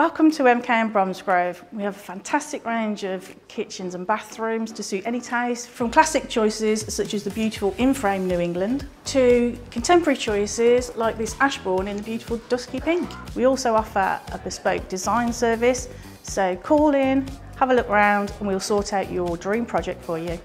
Welcome to MKM Bromsgrove. We have a fantastic range of kitchens and bathrooms to suit any taste, from classic choices such as the beautiful in-frame New England to contemporary choices like this Ashbourne in the beautiful dusky pink. We also offer a bespoke design service, so call in, have a look around and we'll sort out your dream project for you.